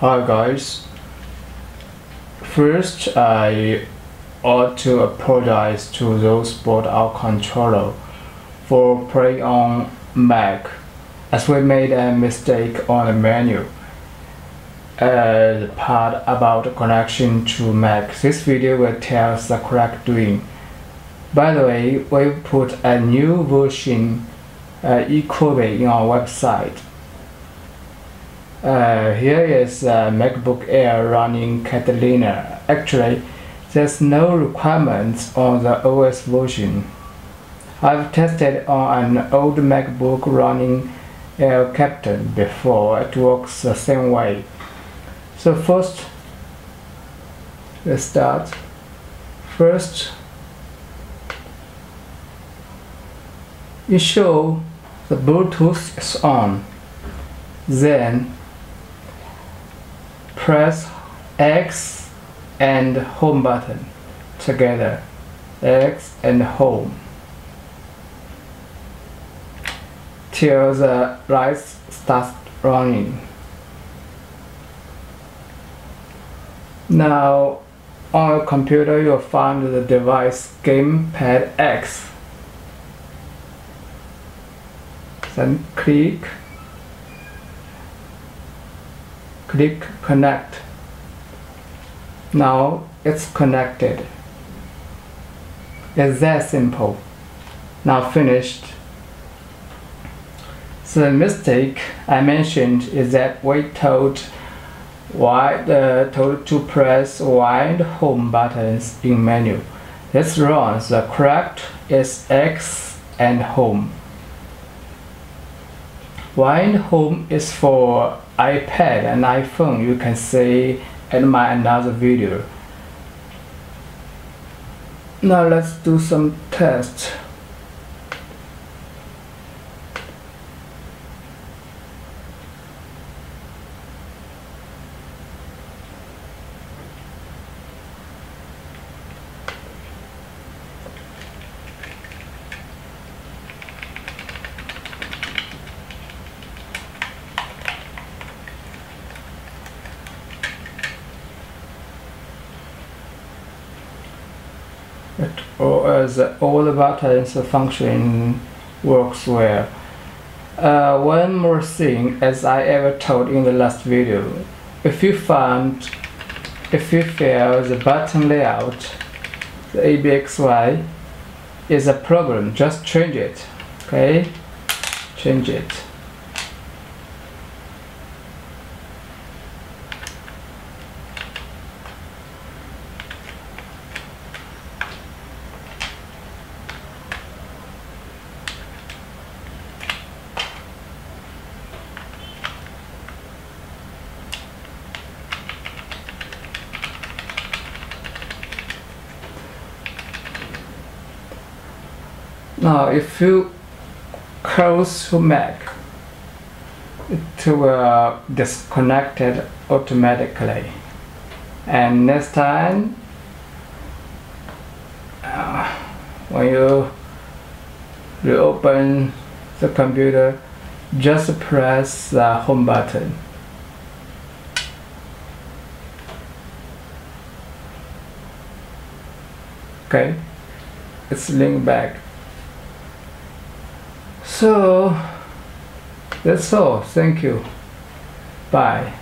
Hi guys. First, I ought to apologize to those bought our controller for playing on Mac as we made a mistake on the menu. Uh, the part about connection to Mac. This video will tell the correct doing. By the way, we put a new version uh, equally in our website. Uh, here is a MacBook Air running Catalina. Actually, there's no requirements on the OS version. I've tested on an old MacBook running El Capitan before. It works the same way. So first, let's start. First, ensure the Bluetooth is on. Then press X and home button together. X and home. Till the lights start running. Now on your computer you'll find the device Gamepad X. Then click click connect. Now it's connected. It's that simple. Now finished. So the mistake I mentioned is that we told why the told to press Y and home buttons in menu. That's wrong. The correct is X and home. Y and home is for iPad and iPhone you can see in my another video. Now let's do some tests or as all the buttons function works well. Uh, one more thing, as I ever told in the last video, if you find, if you feel the button layout, the ABXY is a problem, just change it, okay? Change it. Now if you close to Mac, it will disconnect it automatically. And next time, uh, when you reopen the computer, just press the home button. Okay, it's linked back. So that's all. Thank you. Bye.